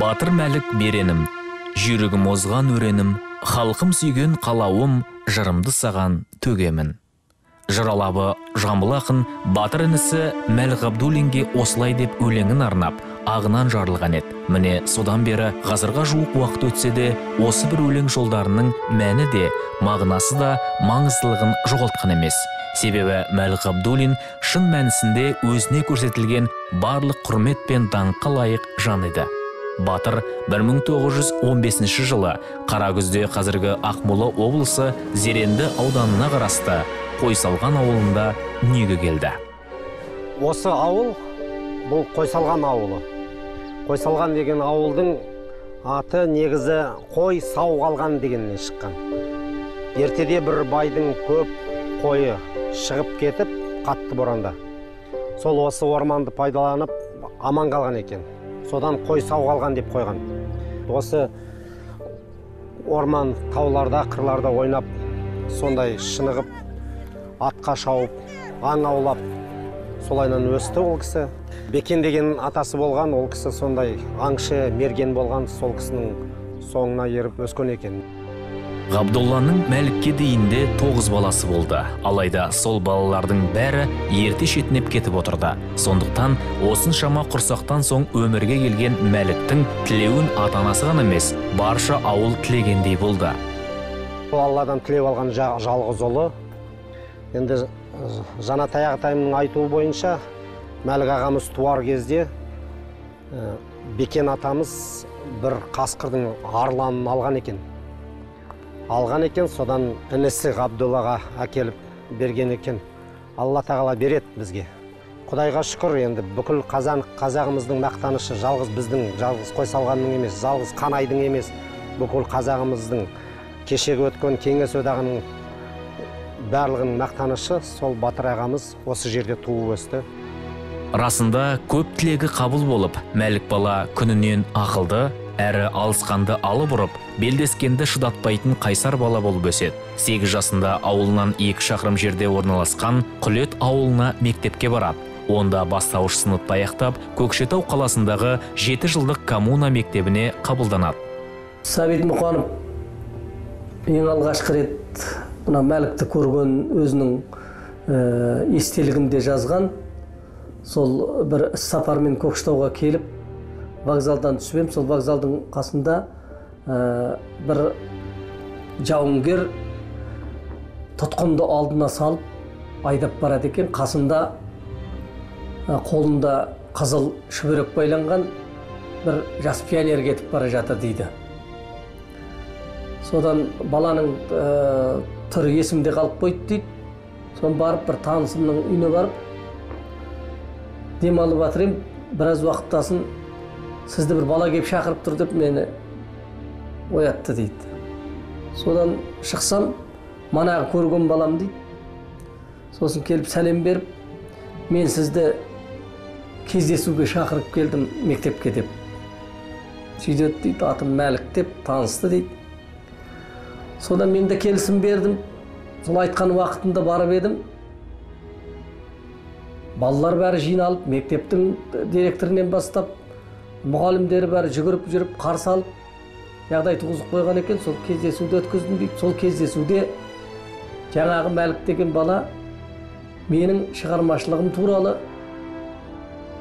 батыр мәлік беренім жүйрігім озған өренім халқым сүйген қалауым жырымды саған төгемін. Жыралабы жамбыл ақын батыр інісі мәлік ғабдуллинге осылай деп өлеңін арнап ағынан жарылған еді. Міне содан бері ғасырға жуық уақыт өтсе де осы бір өлең жолдарының мәні де мағынасы да маңыздылығын жоғалтқан емес. Себебі мәлік ғабдуллин шын мәнісінде өзіне көрсетілген барлық құрмет пен даңққа лайық жан еді. Батыр 1915 жылы қаракүзде қазіргі ақмола облысы зеренді ауданына қарасты қойсалған ауылында дүниеге келді. Осы ауыл бұл қойсалған ауылы. Қойсалған деген ауылдың аты негізі қой сау қалған дегеннен шыққан. Ертеде бір байдың көп қойы шығып кетіп қатты боранда сол осы орманды пайдаланып аман қалған екен. Содан қой сау қалған деп қойған. Осы орман тауларда қырларда ойнап сондай шынығып атқа шауып аң аулап солайынан өсті ол кісі. Бекен деген атасы болған ол кісі сондай аңшы мерген болған сол кісінің соңына еріп өскен екен. Ғабдолланың мәлікке дейін де тоғыз баласы болды. Алайда сол балалардың бәрі ерте шетінеп кетіп отырды. Сондықтан осыншама құрсақтан соң өмірге келген мәліктің тілеуін ата анасы ғана емес барша ауыл тілегендей болды. Ол алладан тілеп алған жалғыз ұлы. Енді жаңа таяғатайымның айтуы бойынша мәлік ағамыз туар кезде бекен атамыз бір қасқырдың арланын алған екен. Алған екен содан інісі ғабдуллаға әкеліп берген екен. Алла тағала береді бізге. Құдайға шүкір енді бүкіл қазан қазағымыздың мақтанышы жалғыз біздің жалғыз қой салғанның емес жалғыз қанайдың емес бүкіл қазағымыздың кешегі өткен кеңес одағының барлығының мақтанышы сол батыр ағамыз осы жерде туып өсті. Расында көп тілегі қабыл болып мәлік бала күнінен ақылды әрі алысқанды алып ұрып белдескенді шыдатпайтын қайсар бала болып өседі. Сегіз жасында ауылынан екі шақырым жерде орналасқан құлет ауылына мектепке барады. Онда бастауыш сыныпты аяқтап көкшетау қаласындағы жеті жылдық коммуна мектебіне қабылданады. Сәбит мұқанов ең алғашқы рет мына мәлікті көрген өзінің ә, естелігінде жазған. Сол бір іс сапармен көкшетауға келіп вокзалдан түсіп сол вокзалдың қасында ә, бір жауынгер тұтқынды алдына салып айдап барады екен. Қасында ә, қолында қызыл шүберек байланған бір жас пионер кетіп бара жатыр дейді. Содан баланың ә, түрі есімде қалып қойды дейді. Соны барып бір танысымның үйіне барып демалып жатыр едім біраз уақыттасын сізді бір бала келіп шақырып тұр деп мені оятты дейді содан шықсам манағы көрген балам дейді сосын келіп сәлем беріп мен сізді кездесуге шақырып келдім мектепке деп сөйтеді дейді атым мәлік деп танысты дейді содан мен де келісім бердім сол айтқан уақытында барып едім балалар бәрі жиналып мектептің директорынан бастап мұғалімдері бәрі жүгіріп жүріп қарсы алып жағдай туғызып қойған екен сол кездесуді өткіздім дейді. Сол кездесуде жаңағы мәлік деген бала менің шығармашылығым туралы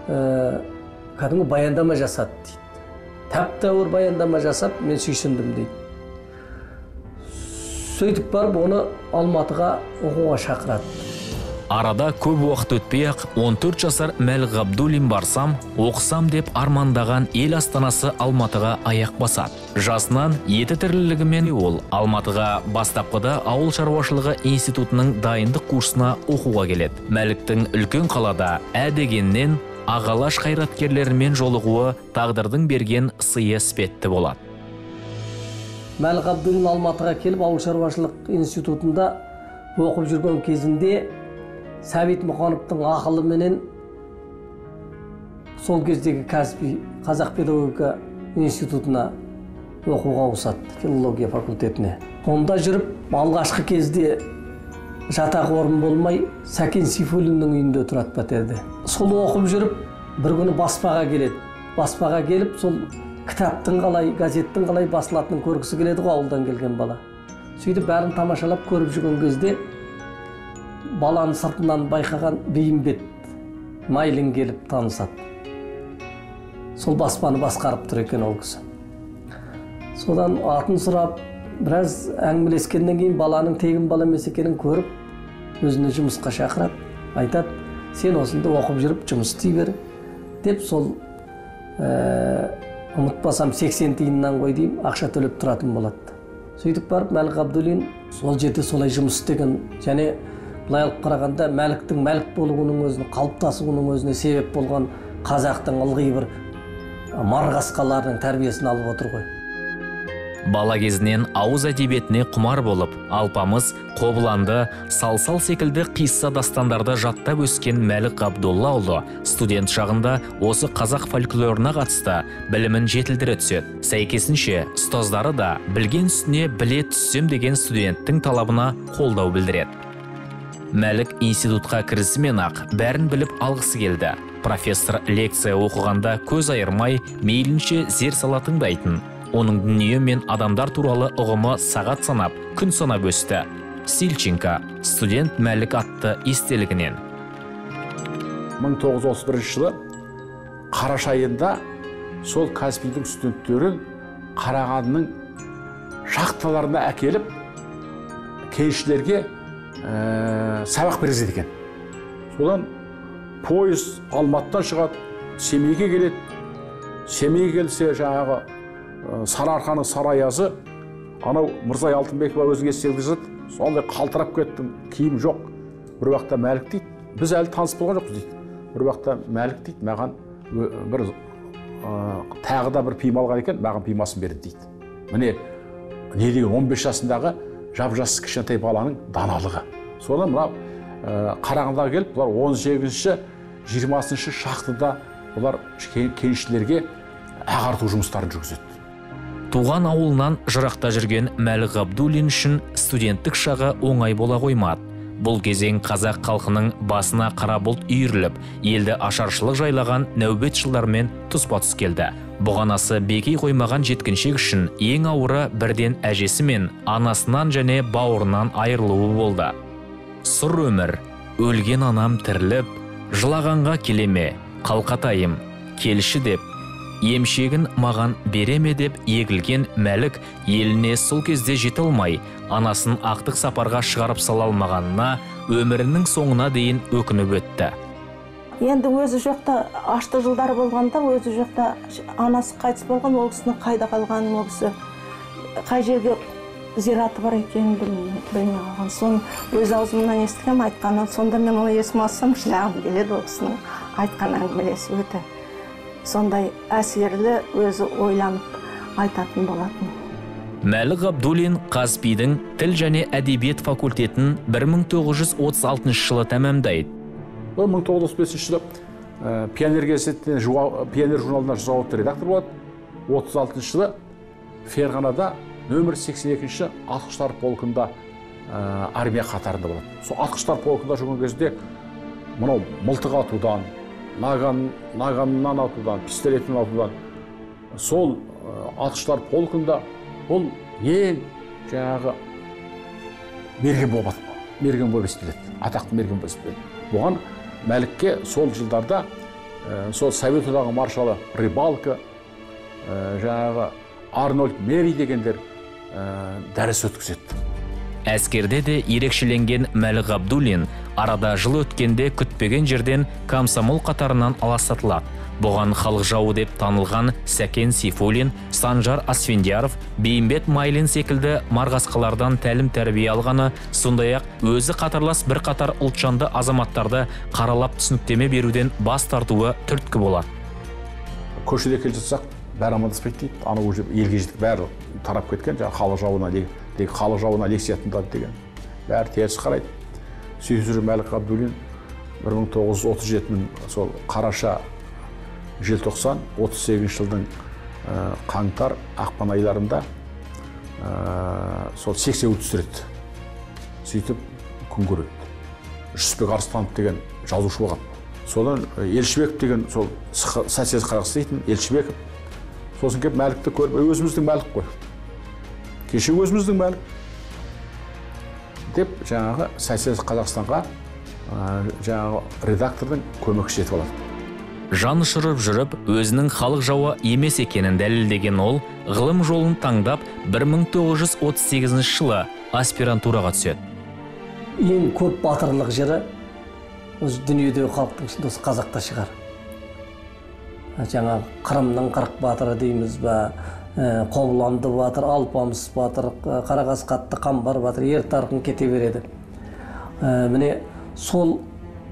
ә, кәдімгі баяндама жасады дейді. Тәп тәуір баяндама жасап мен сүйсіндім дейді. Сөйтіп барып оны алматыға оқуға шақырады. Арада көп уақыт өтпей ақ 14 жасар мәлік ғабдуллин барсам оқысам деп армандаған ел астанасы алматыға аяқ басады. Жасынан еті тірілігімен ол алматыға бастапқыда ауыл шаруашылығы институтының дайындық курсына оқуға келеді. Мәліктің үлкен қалада ә дегеннен ағалаш қайраткерлерімен жолығуы тағдырдың берген сыйы іспетті болады. Мәлік ғабдуллин алматыға келіп ауыл шаруашылық институтында оқып жүрген кезінде сәбит мұқановтың ақылыменен сол кездегі кәсіби қазақ педагогика институтына оқуға ауысады филология факультетіне онда жүріп алғашқы кезде жатақ орын болмай сәкен сейфуллиннің үйінде тұрады пәтерде сол оқып жүріп бір күні баспаға келеді баспаға келіп сол кітаптың қалай газеттің қалай басылатынын көргісі келеді ғой ауылдан келген бала сөйтіп бәрін тамашалап көріп жүрген кезде баланы сыртынан байқаған бейімбет майлин келіп танысады. Сол баспаны басқарып тұр екен ол кісі. Содан атын сұрап біраз әңгімелескеннен кейін баланың тегін бала емес екенін көріп өзіне жұмысқа шақырады айтады сен осында оқып жүріп жұмыс істей бер деп сол ә, ұмытпасам 80 тиыннан ғой деймін ақша төлеп тұратын болады. Сөйтіп барып мәлік ғабдуллин сол жерде солай жұмыс істеген және былай алып қарағанда мәліктің мәлік болуының өзіне қалыптасуының өзіне себеп болған қазақтың ылғи бір марғасқаларының тәрбиесін алып отыр ғой. Бала кезінен ауыз әдебиетіне құмар болып алпамыс қобыланды салсал секілді қисса дастандарды жаттап өскен мәлік ғабдоллаұлы студент шағында осы қазақ фольклорына қатысты білімін жетілдіре түседі. Сәйкесінше ұстаздары да білген үстіне біле түссем деген студенттің талабына қолдау білдіреді. Мәлік институтқа кірісімен ақ бәрін біліп алғысы келді. Профессор лекция оқығанда көз айырмай мейлінше зер сала тыңдайтын оның дүние мен адамдар туралы ұғымы сағат санап күн санап өсті. Сильченко студент мәлік атты естелігінен. 1931 жылы қараша айында сол каспийдің студенттерін қарағандының шахталарына әкеліп кеншілерге ә, сабақ бергізеді екен. Содан пойыз алматыдан шығады семейге келеді. Семейге келсе жаңағы ә, сарыарқаның сарыаязы анау мырзай алтынбекова естелігінде жазады сондай қалтырап кеттім киім жоқ. Бір уақытта мәлік дейді. Біз әлі таныс болған жоқпыз дейді. Бір уақытта мәлік дейді маған бір ә, тағы да бір пима алған екен маған пимасын берді дейді. Міне не деген 15 жасындағы жап жас кішкентай баланың даналығы. Содан мына ә, қарағандыға келіп бұлар 18-ші 20-ші шақтыда бұлар кеншілерге ағарту жұмыстарын жүргізеді. Туған ауылынан жырақта жүрген мәлік ғабдуллин үшін студенттік шағы оңай бола қоймады. Бұл кезең қазақ халқының басына қара бұлт үйіріліп елді ашаршылық жайлаған нәубет жылдармен тұспа тұс келді. Бұғанасы бекей қоймаған жеткіншек үшін ең ауыры бірден әжесі мен анасынан және бауырынан айырылуы болды. Сұр өмір өлген анам тіріліп жылағанға келеме қалқатайым келші деп емшегін маған береме деп егілген мәлік еліне сол кезде жете алмай анасын ақтық сапарға шығарып сала алмағанына өмірінің соңына дейін өкініп өтті. Енді өзі жоқта ашты жылдар болғанда өзі жоқта анасы қайтыс болған ол кісінің қайда қалғанын ол кісі қай жерге зираты бар екенін білмей қалған. Соны өз аузымнан естігемін айтқанын сонда мен оны есіме алсам жылағым келеді ол кісінің айтқан әңгімелесі өте. Сондай әсерлі өзі ойланып айтатын болатын. Мәлік ғабдуллин қазпи-дің тіл және әдебиет факультетін 1936 жылы тәмамдайды ол 1935 жылы ә, пионер газетіне пионер журналына жауапты редактор болады. 36 жылы ферғанада нөмір 82-ші атқыштар полкында ә, армия қатарында болады. Сол атқыштар полкында жүрген кезде мынау мылтық атудан наган наганнан атудан пистолеттен атудан сол атқыштар полкында ол ең жаңағы мерген болып мерген болып есептеледі атақты мерген болып есептеледі бұған мәлікке сол жылдарда сол совет одағы маршалы рыбалка ә, жаңағы арнольд мери дегендер ә, дәріс өткізеді әскерде де ерекшеленген мәлік ғабдуллин арада жыл өткенде күтпеген жерден комсомол қатарынан аластатылады. Бұған халық жауы деп танылған сәкен сейфуллин санжар асфендияров бейімбет майлин секілді марғасқалардан тәлім тәрбие алғаны сондай ақ өзі қатарлас бір қатар ұлтжанды азаматтарды қаралап түсініктеме беруден бас тартуы түрткі болады. Көшеде келе жатсақ бәрі амандаспайды дейді. Анау елге жетіп бәрі тарап кеткен жаңағы халық жауына халық жауына лекция тыңдады деген. Бәрі теріс қарайды. Сөйтіп жүріп мәлік ғабдуллин бір мың тоғыз жүз отыз жетінің сол қараша желтоқсан 38 жылдың ә, қаңтар ақпан айларында ә, сол сексеуіл түсіреді. Сөйтіп күн көреді. Жүсіпбек арыстанов деген жазушы болған. Содан елшібеков деген сол социалист қарақшы дейтін елшібеков. Сосын келіп мәлікті көріп «Ей, өзіміздің мәлік қой. Кеше өзіміздің мәлік деп жаңағы сәйсез қазақстанға жаңағы редактордың көмекшісі етіп алады. Жан ұшырып жүріп өзінің халық жауы емес екенін дәлелдеген ол ғылым жолын таңдап 1938 жылы аспирантураға түседі. Ең көп батырлық жыры осы дүниедегі халықтың ішінде осы қазақта шығар. Жаңағы қырымның қырық батыры дейміз ба қобыланды батыр алпамыс батыр қарақас қатты қамбар батыр ер тарқын кете береді. Ә, міне сол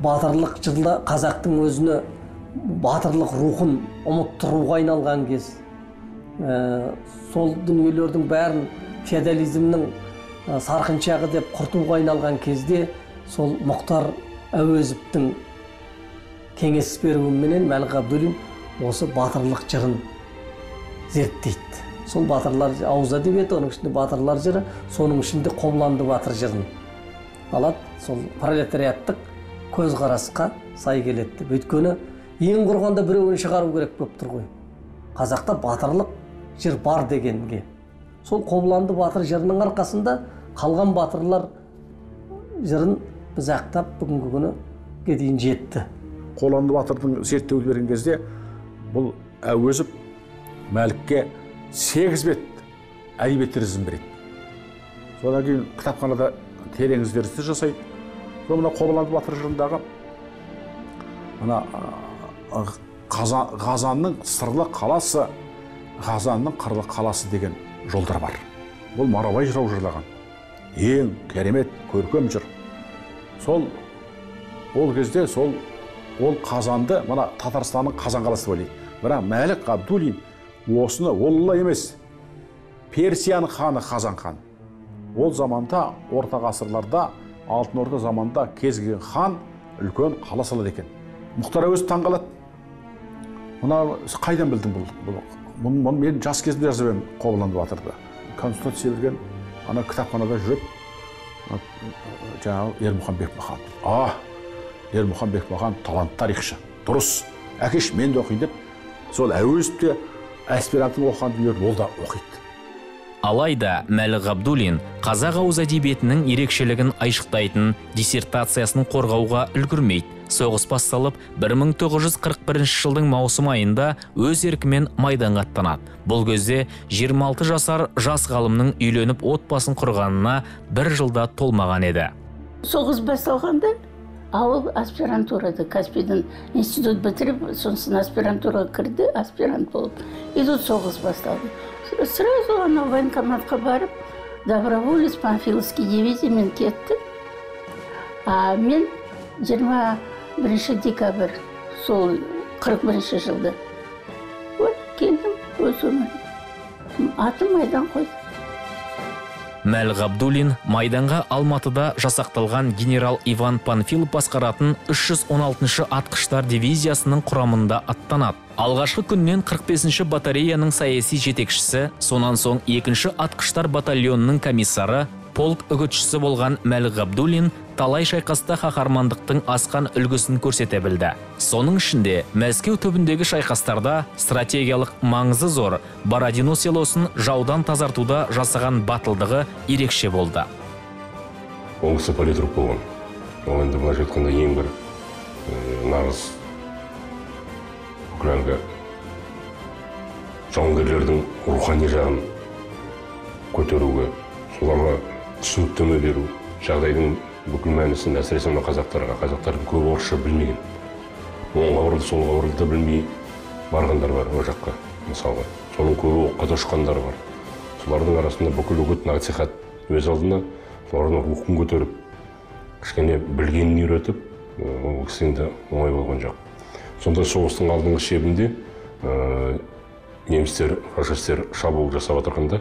батырлық жырда қазақтың өзіне батырлық рухын ұмыттыруға айналған кез. Ә, сол дүниелердің бәрін феодализмнің сарқыншағы деп құртуға айналған кезде сол мұхтар әуезовтің кеңес беруіменен мәлік ғабдуллин осы батырлық жырын зерттейді. Сол батырлар ауыз әдебиеті оның ішінде батырлар жыры соның ішінде қобыланды батыр жырын алады сол пролетариаттық көзқарасқа сай келеді деп. Өйткені ең құрғанда біреуін шығару керек болып тұр ғой. Қазақта батырлық жыр бар дегенге. Сол қобыланды батыр жырының арқасында қалған батырлар жырын біз ақтап бүгінгі күніге дейін жетті. Қоланды батырдың зерттеуін берген кезде бұл әуезов мәлікке сегіз бет әдебиеттер ізін береді. Содан кейін кітапханада терең ізденістер жасайды. Сол мына қобыланды батыр жырындағы мына а, Қазан- ғазанның сырлы қаласы ғазанның қырлы қаласы деген жолдар бар. Бұл марабай жырау жырлаған ең керемет көркем жыр. Сол ол кезде сол ол қазанды мына татарстанның қазан қаласы деп ойлайды бірақ мәлік ғабдуллин осыны олла емес. Персияның ханы қазан хан ол заманда орта ғасырларда алтын орда заманда кез келген хан үлкен қала салады екен. Мұхтар әуезов таңқалады мына қайдан білдің бұл бұл? Мен жас кезімде жазып едім қобыланды батырды. Конституция берген ана кітапханада жүріп жаңағы ермұхан бекмахан а ермұхан бекмахан талантты тарихшы. Дұрыс. Әкеш мен де оқиын деп сол әуезов те аспирантын оқыған дүниелерді ол да оқиды. Алайда мәлік ғабдуллин қазақ ауыз әдебиетінің ерекшелігін айшықтайтын диссертациясын қорғауға үлгірмейді. Соғыс басталып 1941 жылдың маусым айында өз еркімен майданға аттанады. Бұл кезде 26 жасар жас ғалымның үйленіп отбасын құрғанына бір жылда толмаған еді. Соғыс басталғанда ауыл аспирантурада каспийдің институт бітіріп сосын аспирантураға кірді аспирант болып и тут соғыс басталды сразу ана военкоматқа барып доброволец панфиловский дивизиямен кетті а мен 21 декабрь сол 41 жылды вот келдім өз өмірім атым майдан қойды мәл ғабдуллин майданға алматыда жасақталған генерал иван панфилов басқаратын 316 атқыштар дивизиясының құрамында аттанады. Алғашқы күннен 45 батареяның саяси жетекшісі сонан соң екінші атқыштар батальонының комиссары полк үгітшісі болған мәлік ғабдуллин талай шайқаста қаһармандықтың асқан үлгісін көрсете білді. Соның ішінде мәскеу түбіндегі шайқастарда стратегиялық маңызы зор бородино селосын жаудан тазартуда жасаған батылдығы ерекше болды. Ол кісі политрук болған. Ол енді былайша айтқанда ең бір нағыз әлгі жауынгерлердің рухани жағын көтеруге соларға түсініктеме беру жағдайдың бүкіл мәнісін әсіресе мына қазақтарға қазақтардың көбі орысша білмеген. Оңға бұрылды солға бұрылды білмей барғандар бар ол жаққа мысалға. Соның көбі оққа да ұшқандар бар. Солардың арасында бүкіл үгіт насихат өз алдына солардың рухын көтеріп кішкене білгенін үйретіп ол кісі енді оңай болған жоқ. Сонда соғыстың алдыңғы шебінде ә, немістер фашистер шабуыл жасап жатырғанда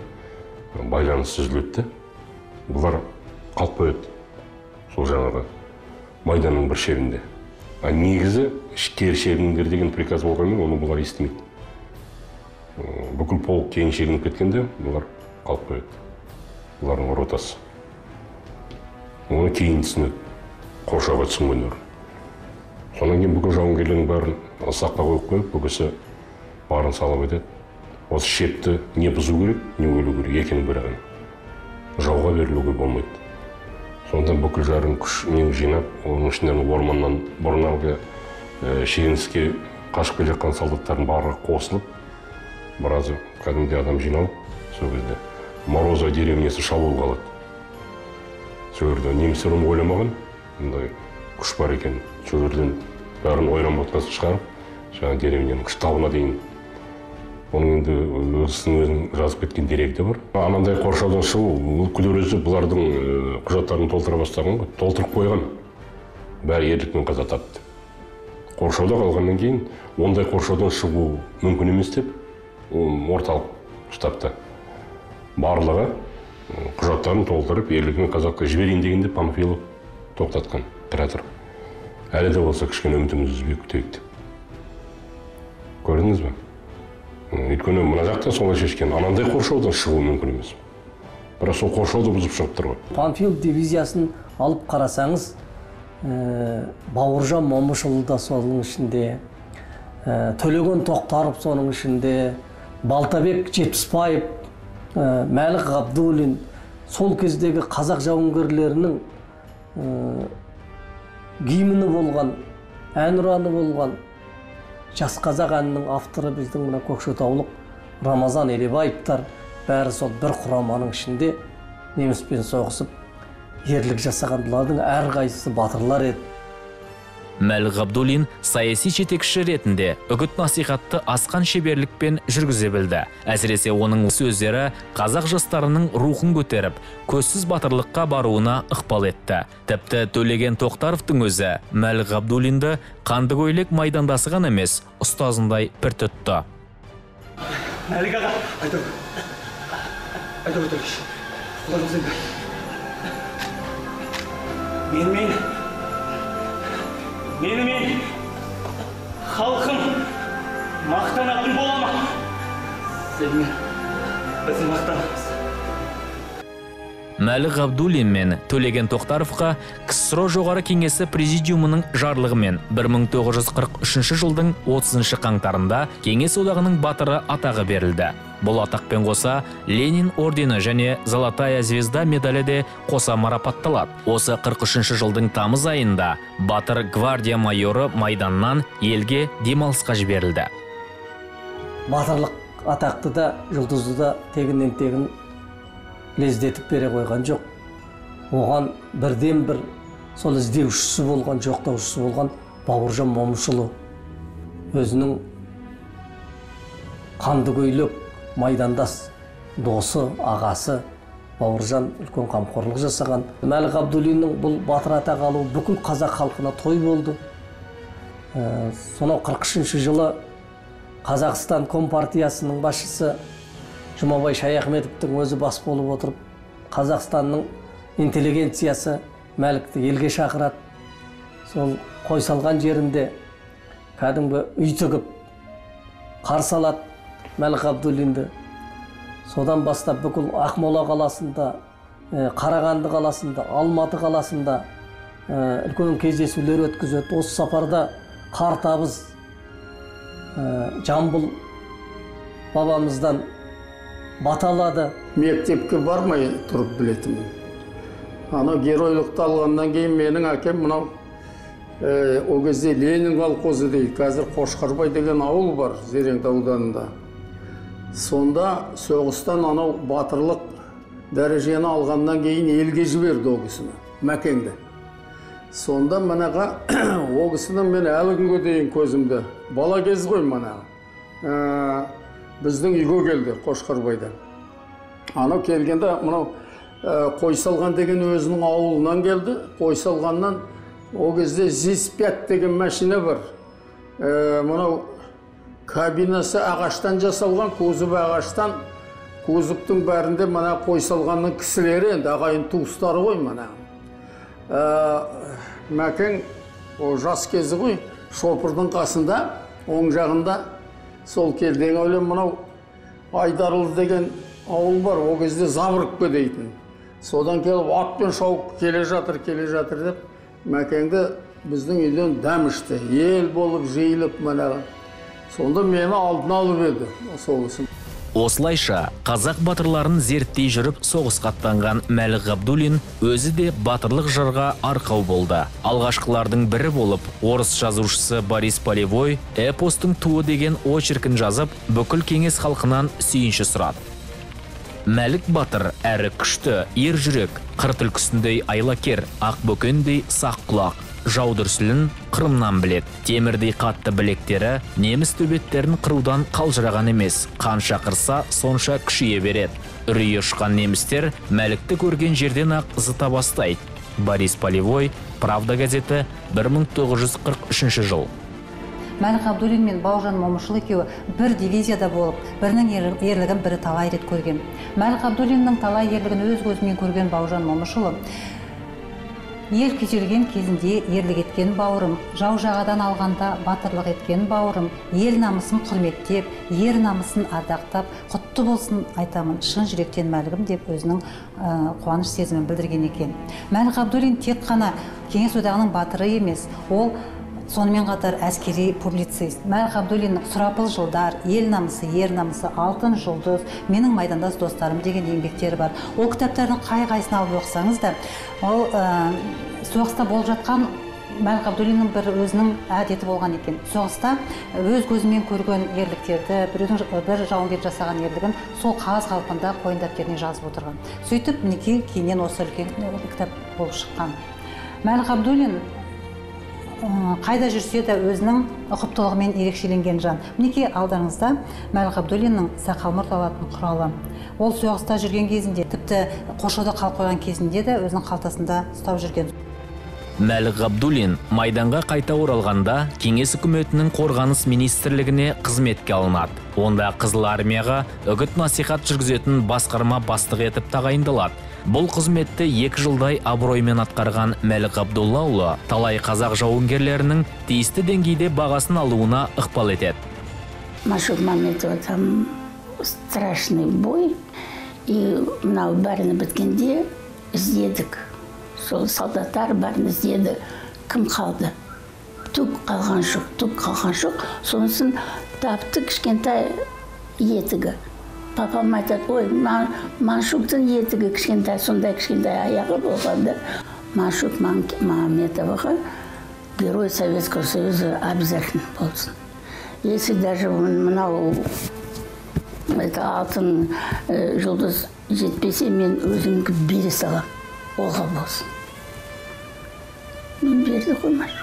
байланыс үзіледі бұлар қалып қояды сол жаңағы майданның бір шебінде. А негізі кері шегіңдер деген приказ болғанмен оны бұлар естімейді. Бүкіл полк кейін шегініп кеткенде бұлар қалып қояды бұлардың ротасы. Оны кейін түсінеді қоршауға түсінгендер содан кейін бүкіл жауынгерлердің бәрін саққа қойып қойып бұл кісі барын салып етеді осы шепті не бұзу керек не өлу керек екінің бірі ғана. Жауға берілуге болмайды. Сонда бүкіл жарым күш мен жинап оның ішінен орманнан бұрын әлгі шегініске қашып келе жатқан солдаттардың барлығы қосылып біразы кәдімгідей адам жиналып сол кезде морозова деревнясы шабуылға алады сол жерде немістер оны ойламаған мындай күш бар екен сол жерден бәрін ойран ботқасын шығарып жаңағы деревняның штабына дейін оның енді өзінің жазып кеткен дерегі де бар анандай қоршаудан шығу ол күдересі бұлардың құжаттарын толтыра бастаған ғой. Толтырып қойған. Бәрі ерлікпен қаза тапты қоршауда қалғаннан кейін ондай қоршаудан шығу мүмкін емес деп орталық штабта барлығы құжаттарын толтырып ерлігімен қазаққа жіберейін дегенде панфилов тоқтатқан петр әлі де болса кішкене үмітімізді үзбей күтейік деп. Көрдіңіз ба өйткені мына жақта солай шешкен. Анандай қоршаудан шығу мүмкін емес. Бірақ сол қоршауды бұзып шығып тұр ғой. Панфилов дивизиясын алып қарасаңыз ә, бауыржан момышұлы да соның ішінде ә, төлеген тоқтаров соның ішінде балтабек жетпісбаев ә, мәлік ғабдуллин сол кездегі қазақ жауынгерлерінің ә, гимні болған әнұраны болған жас қазақ әнінің авторы біздің мына көкшетаулық рамазан елебаевтар. Бәрі сол бір құраманың ішінде неміспен соғысып ерлік жасаған бұлардың әрқайсысы батырлар еді. Мәлік ғабдуллин саяси жетекші ретінде үгіт насихатты асқан шеберлікпен жүргізе білді. Әсіресе оның сөздері қазақ жастарының рухын көтеріп көзсіз батырлыққа баруына ықпал етті. Тіпті төлеген тоқтаровтың өзі мәлік ғабдуллинді қанды көйлек майдандасы ғана емес ұстазындай пір тұтты мәлік аға құда жазайын менімен халқым мақтанатын бола ма? Сенімен біз мақтанамыз мәлік ғабдуллин мен төлеген тоқтаровқа ксро жоғары кеңесі президиумының жарлығымен 1943 жылдың 30 қаңтарында кеңес одағының батыры атағы берілді. Бұл атақпен қоса ленин ордені және золотая звезда медалі де қоса марапатталады. Осы 43 жылдың тамыз айында батыр гвардия майоры майданнан елге демалысқа жіберілді. Батырлық атақты да жұлдызды да тегіннен тегін лездетіп бере қойған жоқ. Оған бірден бір сол іздеушісі болған жоқтаушысы болған бауыржан момышұлы өзінің қанды көйлек майдандас досы ағасы бауыржан үлкен қамқорлық жасаған. Мәлік ғабдуллиннің бұл батыр атақ алуы бүкіл қазақ халқына той болды. Ә, сонау 43 жылы қазақстан компартиясының басшысы жұмабай шаяхметовтің өзі бас болып отырып қазақстанның интеллигенциясы мәлікті елге шақырады. Сол қой салған жерінде кәдімгі үй тігіп қарсы алады мәлік ғабдуллинді содан бастап бүкіл ақмола қаласында қарағанды қаласында алматы қаласында үлкен кездесулер өткізеді. Осы сапарда қартабыз жамбыл бабамыздан бата алады мектепке бармай тұрып білетінмін. Анау геройлықты алғаннан кейін менің әкем мынау ә, кезде ленин колхозы дейді қазір қошқарбай деген ауыл бар зеренді ауданында. Сонда соғыстан анау батырлық дәрежені алғаннан кейін елге жіберді ол кісіні мәкеңді сонда манағы ол кісіні мен әлі күнге дейін көзімде бала кез ғой ә, біздің үйге келді қошқарбайдан. Анау келгенде мынау ә, қой салған деген өзінің ауылынан келді. Қой салғаннан ол кезде зис пять деген машина бар. Ә, мынау кабинасы ағаштан жасалған кузов ағаштан. Кузовтың бәрінде мына қой салғанның кісілері енді ағайын туыстары ғой мына. Ә, мәкең ол жас кезі ғой шопырдың қасында оң жағында. Сол ең әуелі мынау айдарыл деген ауыл бар ол кезде забрыкпе дейтін. Содан келіп атпен шауып келе жатыр келе жатыр деп мәкеңді біздің үйден дәм ішті. Ел болып жиылып манағы сонда мені алдына алып еді сол кісі. Осылайша қазақ батырларын зерттей жүріп соғысқа аттанған мәлік ғабдуллин өзі де батырлық жырға арқау болды. Алғашқылардың бірі болып орыс жазушысы борис полевой эпостың туы деген очеркін жазып бүкіл кеңес халқынан сүйінші сұрады. Мәлік батыр әрі күшті ер жүрек қыр түлкісіндей айлакер ақ бөкендей сақ құлақ жаудүрсілін қырымнан білет темірдей қатты білектері неміс төбеттерін қырудан қалжыраған емес. Қанша қырса сонша күшейе береді үрейі ұшқан немістер мәлікті көрген жерден ақ зыта бастайды. Борис полевой правда газеті 1943 жыл. Мәлік ғабдуллин мен бауыржан момышұлы екеуі бір дивизияда болып бірінің ерлі- ерлігін бірі талай рет көрген. Мәлік ғабдуллиннің талай ерлігін өз көзімен көрген бауыржан момышұлы ел күйзелген кезінде ерлік еткен бауырым жау жағадан алғанда батырлық еткен бауырым ел намысын құрметтеп ер намысын ардақтап құтты болсын айтамын шын жүректен мәлігім деп өзінің қуаныш сезімін білдірген екен. Мәлік ғабдуллин тек қана кеңес одағының батыры емес ол сонымен қатар әскери публицист мәлік ғабдуллиннің сұрапыл жылдар ел намысы ер намысы алтын жұлдыз менің майдандас достарым деген еңбектері бар. Ол кітаптардың қай қайсысын алып оқысаңыз да ол ә, соғыста болып жатқан мәлік ғабдуллиннің бір өзінің әдеті болған екен. Соғыста өз көзімен көрген ерліктерді біреудің бір жауынгер жасаған ерлігін сол қағаз қалпында қойын дәптеріне жазып отырған. Сөйтіп мінекей кейіннен осы үлкен ә, кітап болып шыққан. Мәлік ғабдуллин Ә, қайда жүрсе де өзінің ұқыптылығымен ерекшеленген жан. Мінекей алдарыңызда мәлік ғабдуллиннің сақал мұрт алатын құралы. Ол соғыста жүрген кезінде тіпті қоршауда қалып қойған кезінде де өзінің қалтасында ұстап жүрген. Мәлік ғабдуллин майданға қайта оралғанда кеңес үкіметінің қорғаныс министрлігіне қызметке алынады. Онда қызыл армияға үгіт насихат жүргізетін басқарма бастығы етіп тағайындалады. Бұл қызметті екі жылдай абыроймен атқарған мәлік ғабдуллаұлы талай қазақ жауынгерлерінің тиісті деңгейде бағасын алуына ықпал етеді Машук Маметова там страшный бой. И мынау бәріні біткенде іздедік. Сол солдаттар бәрін іздеді. Кім қалды? Түк қалған жоқ, түк қалған жоқ. Сонысын тапты кішкентай етігі. Папам айтады, ой, Ма- Машуктың етігі кішкентай, сондай кішкентай аяғы болғанда. Машук Ман- Маметоваға Герой Советского Союза обязательно болсын. Если даже мынау это алтын э, жұлдыз жетпесе мен өзімді бере саламын оға болсын мен ғой Машук.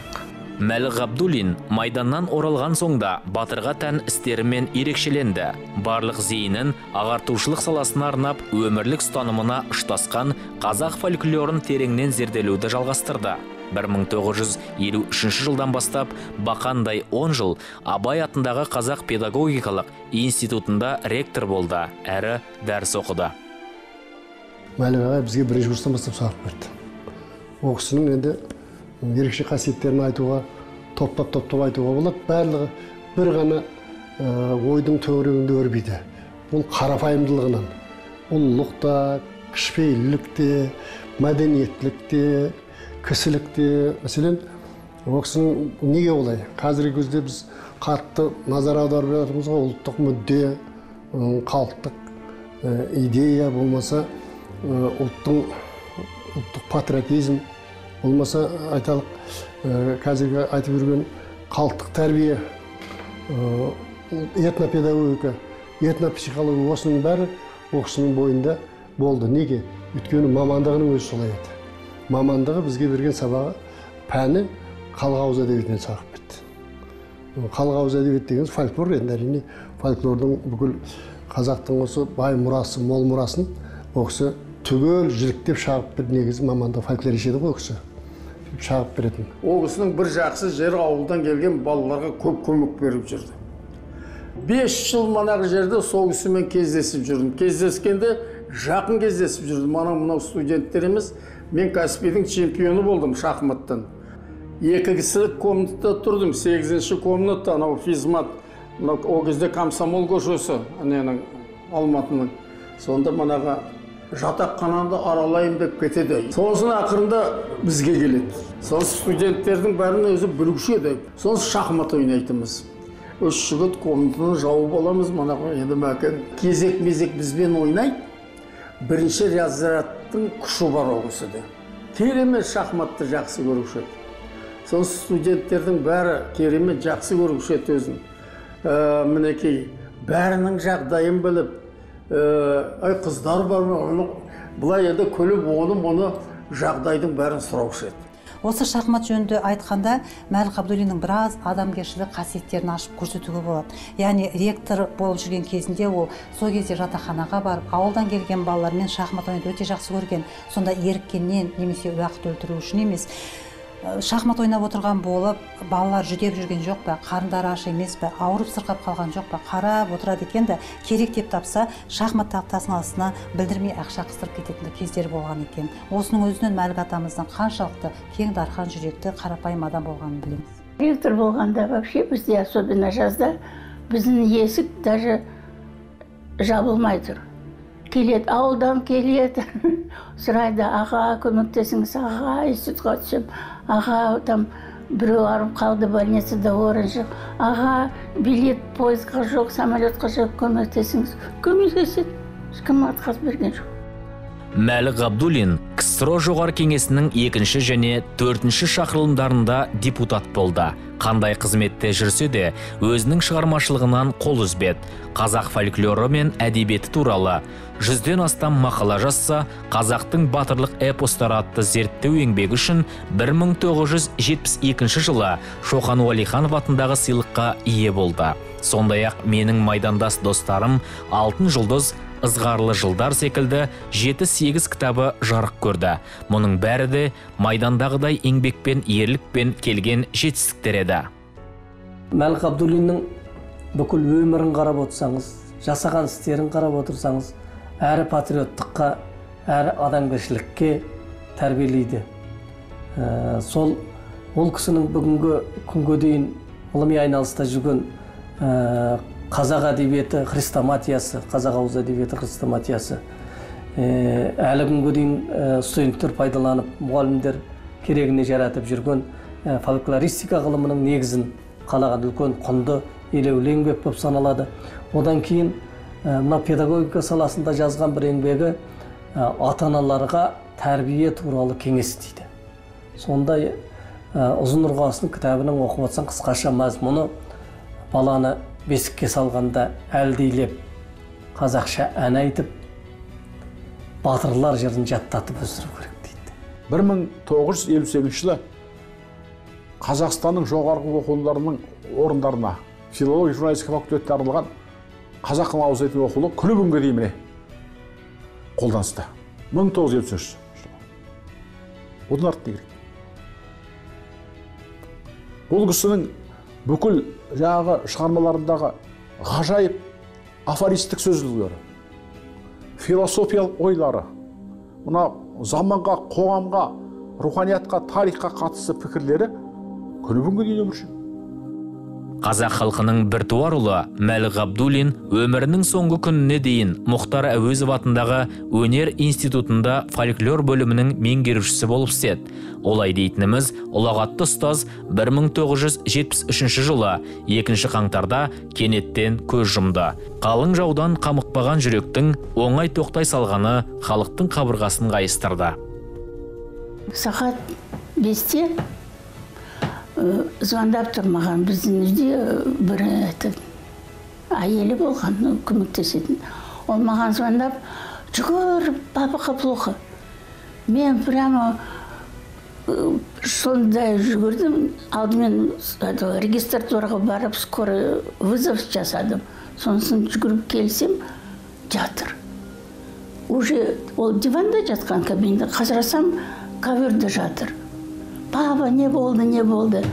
Мәлік ғабдуллин майданнан оралған соңда батырға тән істерімен ерекшеленді. Барлық зейінін ағартушылық саласына арнап өмірлік ұстанымына ұштасқан қазақ фольклорын тереңнен зерделеуді жалғастырды. 1953 жылдан бастап бақандай 10 жыл абай атындағы қазақ педагогикалық институтында ректор болды әрі дәріс оқыды. Мәлік ағай бізге бірінші курстан бастап сабақ берді. Ол кісінің енді ерекше қасиеттерін айтуға топтап топтап айтуға болады. Барлығы бір ғана ә, ойдың төңірегінде өрбиді. Бұл қарапайымдылығынан. Ұлылықта кішіпейілдікте мәдениеттілікте кісілікте. Мәселен ол кісінің неге олай? Қазіргі кезде біз қатты назар аударып жатырмыз ғой. Ұлттық мүдде халықтық ә, идея болмаса ы, ұлттың ұлттық патриотизм болмаса айталық қазіргі айтып жүрген халықтық тәрбие этнопедагогика этнопсихология осының бәрі ол кісінің бойында болды. Неге? Өйткені мамандығының өзі солай еді. Мамандығы бізге берген сабағы пәні халық ауыз әдебиетінен сабақ берді халық ауыз әдебиеті деген фольклор енді әрине фольклордың бүкіл қазақтың осы бай мұрасы мол мұрасын ол кісі түгел жіліктеп шағып бір негізі мамандығы фольклорист еді ғой ол шағып беретін. Ол кісінің бір жақсы жері ауылдан келген балаларға көп көмек беріп жүрді. Бес жыл манағы жерде сол кісімен кездесіп жүрдім. Кездескенде жақын кездесіп жүрдім. Анау мынау студенттер емес мен каспийдің чемпионы болдым шахматтан. Екі кісілік комнатада тұрдым. Сегізінші комната анау физмат мынау ол кезде комсомол көшесі ненің алматының. Сонда манағы жатақхананы аралайын деп кетеді. Сосын ақырында бізге келеді. Сосын студенттердің бәрін өзі білуші еді. Сосын шахмат ойнайтынбыз. Үш жігіт комнатаны жауып аламыз. Мына енді мәкен кезек мезек бізбен ойнайды бірінші разрядтың күші бар ол кісіде. Керемет шахматты жақсы көруші еді. Сол студенттердің бәрі керемет жақсы көруші еді өзін. Ә, мінекей бәрінің жағдайын біліп ә, ай қыздар бар ма? Оны былай енді күліп оны мұны жағдайдың бәрін сұраушы еді. Осы шахмат жөнінде айтқанда мәлік ғабдуллиннің біраз адамгершілік қасиеттерін ашып көрсетуге болады. Яғни ректор болып жүрген кезінде ол сол кезде жатақханаға барып ауылдан келген балалармен шахмат ойнауды өте жақсы көрген. Сонда еріккеннен немесе уақыт өлтіру үшін емес. Э, шахмат ойнап отырған болып балалар жүдеп жүрген жоқ па қарындары аш емес пе ауырып сырқап қалған жоқ па қарап отырады екен да керек деп тапса шахмат тақтасының астына білдірмей ақша қыстырып кететін кездер болған екен. Осының өзінен мәлік атамыздың қаншалықты кең дархан жүректі қарапайым адам болғанын білеміз. Ректор болғанда вообще бізде особенно жазда біздің есік даже жабылмай тұр. Келеді ауылдан келеді сұрайды аға көмектесіңіз аға институтқа түсем аға там біреу ауырып қалды больницада орын жоқ. Аға билет пойызға жоқ самолетқа жоқ көмектесіңіз. Көмектеседі ешкім отказ берген жоқ. Мәлік ғабдуллин ксро жоғары кеңесінің екінші және төртінші шақырылымдарында депутат болды. Қандай қызметте жүрсе де өзінің шығармашылығынан қол үзбеді. Қазақ фольклоры мен әдебиеті туралы. Жүзден астам мақала жазса қазақтың батырлық эпостары атты зерттеу еңбегі үшін 1972 жылы шоқан уәлиханов атындағы сыйлыққа ие болды. Сондай ақ менің майдандас достарым алтын жұлдыз ызғарлы жылдар секілді жеті сегіз кітабы жарық көрді. Мұның бәрі де майдандағыдай еңбекпен ерлікпен келген жетістіктер еді. Мәлік ғабдуллиннің бүкіл өмірін қарап отырсаңыз жасаған істерін қарап отырсаңыз әрі патриоттыққа әрі адамгершілікке тәрбиелейді. Ә, сол ол кісінің бүгінгі күнге дейін ғылыми айналыста жүрген ә, қазақ әдебиеті хрестоматиясы қазақ ауыз әдебиеті хрестоматиясы ә, әлі күнге дейін ә, студенттер пайдаланып мұғалімдер керегіне жаратып жүрген ә, фольклористика ғылымының негізін қалаған үлкен құнды елеулі еңбек болып саналады. Одан кейін мына педагогика саласында жазған бір еңбегі ата аналарға тәрбие туралы кеңес дейді. Сондай ұзын ырғасының кітабының оқып отырсаң қысқаша мазмұны баланы бесікке салғанда әлдейлеп қазақша ән айтып батырлар жырын жаттатып өсіру керек дейді. 1958 жылы қазақстанның жоғарғы оқу орындарына филология журналистика факультетіне арналған қазақ ауыз әдебиеті оқулығы күні бүгінге дейін міне қолданыста 1973 жылы. Одан артық не керек? Бұл кісінің бүкіл жаңағы шығармаларындағы ғажайып афористік сөзділері философиялық ойлары. Мына заманға қоғамға руханиятқа тарихқа қатысты пікірлері күні бүгінге дейін өмір қазақ халқының біртуар ұлы мәлік ғабдуллин өмірінің соңғы күніне дейін мұхтар әуезов атындағы өнер институтында фольклор бөлімінің меңгерушісі болып істеді. Олай дейтініміз ұлағатты ұстаз 1973 жылы екінші қаңтарда кенеттен көз жұмды. Қалың жаудан қамықпаған жүректің оңай тоқтай салғаны халықтың қабырғасын қайыстырды. Сағат бесте звондап тұр маған біздің үйде бір этот әйелі болған көмектесетін. Ол маған звондап жүгір папаға плохо мен прямо сондай жүгірдім алдымен регистратураға барып скорый вызов жасадым. Сонысын жүгіріп келсем жатыр. Уже ол диванда жатқан кабинада қарасам коверде жатыр. Папа не болды не болды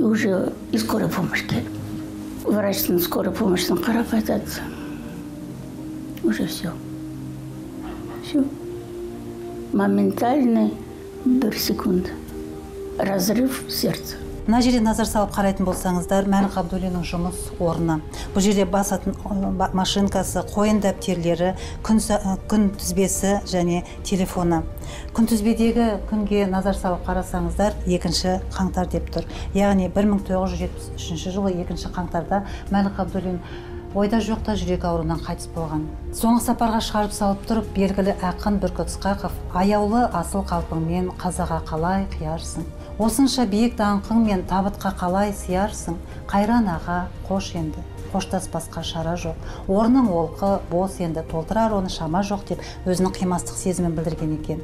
уже и скорая помощь келіп врачтың скорой помощьтың қарап айтады уже все все моментальный бір секунд разрыв сердца мына жерде назар салып қарайтын болсаңыздар мәлік ғабдуллиннің жұмыс орны. Бұл жерде басатын машинкасы қойын дәптерлері күн, күн тізбесі және телефоны. Күнтізбедегі күнге назар салып қарасаңыздар екінші қаңтар деп тұр. Яғни 1973 жылы екінші қаңтарда мәлік ғабдуллин ойда жоқта жүрек ауруынан қайтыс болған. Соңғы сапарға шығарып салып тұрып белгілі ақын бүркіт ысқақов аяулы асыл қалпыңмен қазаға қалай қиярсың? Осынша биік даңқың мен табытқа қалай сиярсың? Қайран аға қош енді. Қоштаспасқа шара жоқ. Орның олқы бос енді. Толтырар оны шама жоқ деп өзінің қимастық сезімін білдірген екен.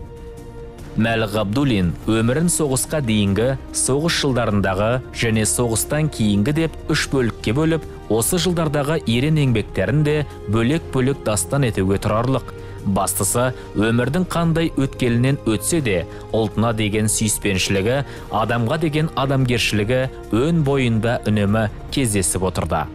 Мәлік ғабдуллин өмірін соғысқа дейінгі соғыс жылдарындағы және соғыстан кейінгі деп үш бөлікке бөліп осы жылдардағы ерен еңбектерін де бөлек бөлек дастан етуге тұрарлық. Бастысы өмірдің қандай өткелінен өтсе де ұлтына деген сүйіспеншілігі адамға деген адамгершілігі өн бойында үнемі кездесіп отырды